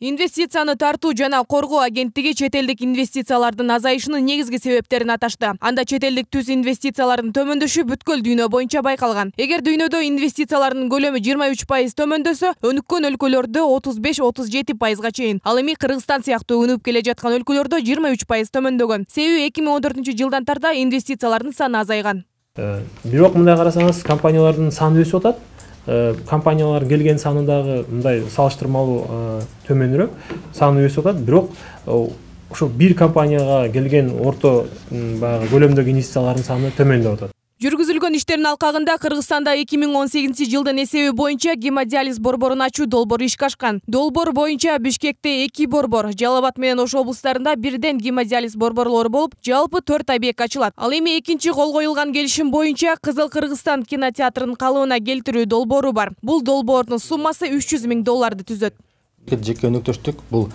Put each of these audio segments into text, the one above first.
инвестицияны тартуу жана коргоо агенттиги чет элдик инвестициялардын азайышынын негизги себептерин аташты. Анда чет элдик түз инвестициялардын төмөндөшү бүткүл дүйнө боюнча байкалган. Эгер дүйнөдө инвестициялардын көлөмү жыйырма үч пайыз төмөндөсө өнүккөн өлкөлөрдө отуз беш отуз жети пайызга чейин. Ал эми кыргызстан сыяктуу өнүгүп келе жаткан өлкөлөрдө жыйырма үч пайыз төмөндөгөн. Себеби эки миң он төртүнчү жылдан тарта инвестициялардын саны азайган. Э, бирок мындай карасаңыз компаниялардын саны өсүп атат Э, компаниялар келген саны дагы мындай салыштырмалуу э, төмөнүрөөк саны өсүп атат бирок ушул бир компанияга келген орто баягы көлөмдөгү инвестициялардын саны төмөндөп атат жүргүзүлгөн иштердин алкагында кыргызстанда эки миң он сегизинчи жылдын эсеби боюнча гемодиализ борборун ачуу долбоору ишке ашкан. Долбоор боюнча бишкекте эки борбор жалал абад менен ош облустарында бирден гемодиализ борборлору болуп жалпы төрт объект ачылат. Ал эми экинчи кол коюлган келишим боюнча кызыл кыргызстан кинотеатрын калыбына келтирүү долбоору бар. Бул долбоордун суммасы үч жүз миң долларды түзөт. Жеке өнөктөштүк. Бул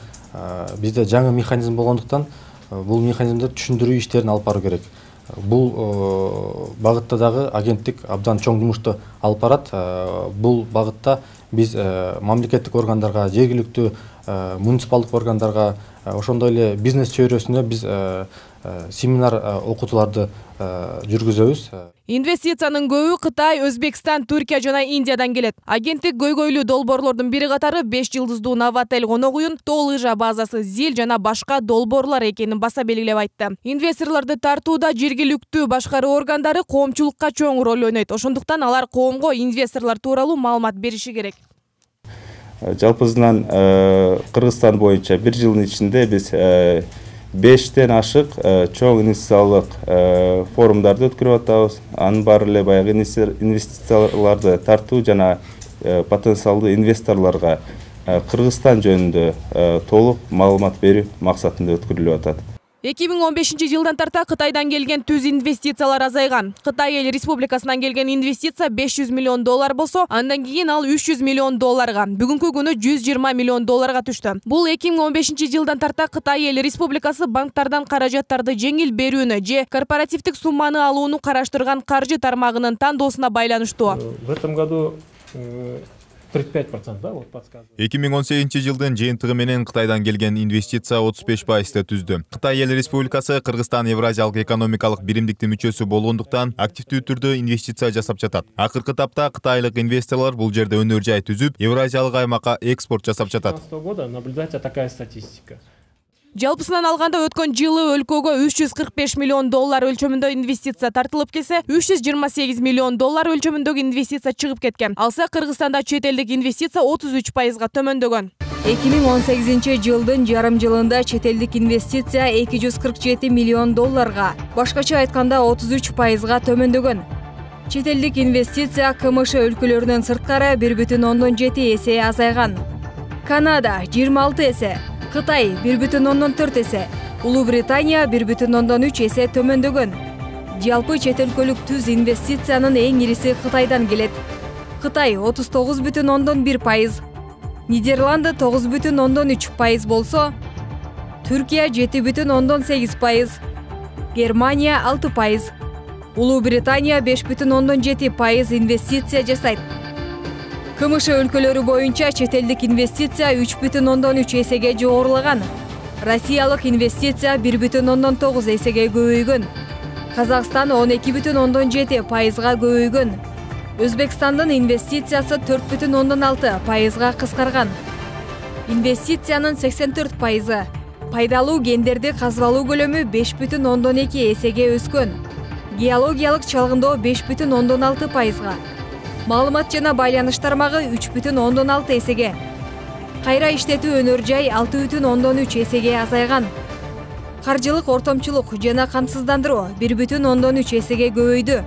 бизде жаңы механизм болгондуктан бул механизмдерди түшүндүрүү иштерин алып баруу керек бұл э, бағытта дағы агенттік абдан чоң жұмышты алып барады. Э, бұл бағытта біз э, мамлекеттік органдарға жергілікті муниципалдық органдарға ошондой эле бизнес біз биз семинар окутууларды жүргүзөбүз. Инвестициянын көбү кытай өзбекстан түркия жана индиядан келет. Агенттик көйгөйлүү долбоорлордун бири катары беш жылдыздуу новотель конок уюн тоо лыжа базасы зил жана башка долбоорлор экенин баса белгилеп айтты. Инвесторлорду тартууда жергиликтүү башкаруу органдары коомчулукка чоң роль ойнойт. Ошондуктан алар коомго инвесторлор тууралуу маалымат бериши керек. Жалпысынан э, кыргызстан боюнча бир жылдын ичинде биз э, бештен ашык э, чоң инвестициялык э, форумдарды өткөрүп атабыз. Анын баары эле баягы инвестицияларды тартуу жана э, потенциалдуу инвесторлорго кыргызстан жөнүндө толук маалымат берүү максатында өткөрүлүп атат эки миң он бешинчи жылдан тарта кытайдан келген түз инвестициялар азайган. Кытай эл республикасынан келген инвестиция беш жүз миллион доллар болсо андан кийин ал үч жүз миллион долларга. Бүгүнкү күнү жүз жыйырма миллион долларга түштү. Бул эки миң он бешинчи жылдан тарта кытай эл республикасы банктардан каражаттарды жеңил берүүнү же корпоративдик сумманы алууну караштырган каржы тармагынын тандоосуна байланыштуу. В этом году тридцать пять процентов да вот подсказывает. Эки миң он сегизинчи жылдын жыйынтыгы менен кытайдан келген инвестиция отуз беш пайызды түздү кытай эл республикасы кыргызстан евразиялык экономикалык биримдиктин мүчөсү болгондуктан активдүү түрдө инвестиция жасап жатат акыркы тапта кытайлык инвесторлор бул жерде өнөр жай түзүп евразиялык аймакка экспорт жасап жатат года наблюдается такая статистика. Жалпысынан алганда өткөн жылы өлкөгө үч жүз кырк беш миллион доллар өлчөмүндө инвестиция тартылып келсе үч жүз жыйырма сегиз миллион доллар өлчөмүндөгү инвестиция чыгып кеткен. Алса кыргызстанда чет элдик инвестиция отуз үч пайызга төмөндөгөн. Эки миң он сегизинчи жылдын жарым жылында чет элдик инвестиция эки жүз кырк жети миллион долларга башкача айтканда отуз үч пайызга төмөндөгөн. Чет элдик инвестиция кмш өлкөлөрүнөн сырткары бир бүтүн ондон жети эсе азайган. Канада жыйырма алты эсе ондон төрт эсе. Улуу британия бир бүтүн ондон үч эсе төмөндөгөн. Жалпы чет өлкөлүк түз келет. Кытай отуз тогуз бүтүн ондон бир пайыз. Нидерланды тогуз бүтүн ондон үч пайыз болсо түркия жети бүтүн ондон сегиз пайыз. Германия алты пайыз. Улуу британия беш бүтүн ондон жети пайыз инвестиция жасайт. Кмш өлкөлөрү боюнча чет элдик инвестиция үч бүтүн ондон үч эсеге жогорулаган. Россиялык инвестиция бир бүтүн ондон тогуз эсеге көбөйгөн. Казакстан он эки бүтүн ондон жети пайызга көбөйгөн. Өзбекстандын инвестициясы төрт бүтүн ондон алты пайызга кыскарган. Инвестициянын сексен төрт пайызы пайдалуу кендерди казып алуу көлөмү беш бүтүн ондон эки эсеге өскөн. Геологиялык чалгындоо беш бүтүн ондон алты пайызга. Маалымат жана байланыш тармагы үч бүтүн ондон алты эсеге. Кайра иштетүү өнөр жай алты бүтүн ондон үч эсеге азайган. Каржылык ортомчулук жана камсыздандыруу бир бүтүн ондон үч эсеге көбөйдү.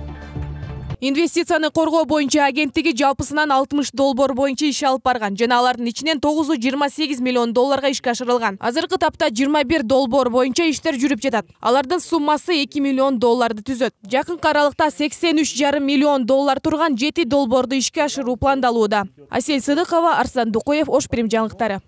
Инвестицияны коргоо боюнча агенттиги жалпысынан алтымыш долбоор боюнча иш алып барган жана алардын ичинен тогузу жыйырма сегиз миллион долларга ишке ашырылган. Азыркы тапта жыйырма бир долбоор боюнча иштер жүрүп жатат. Алардын суммасы эки миллион долларды түзөт. Жакынкы аралыкта сексен үч жарым миллион доллар турган жети долбоорду ишке ашыруу пландалууда. Асель сыдыкова арслан дукуев ош прим жаңылыктары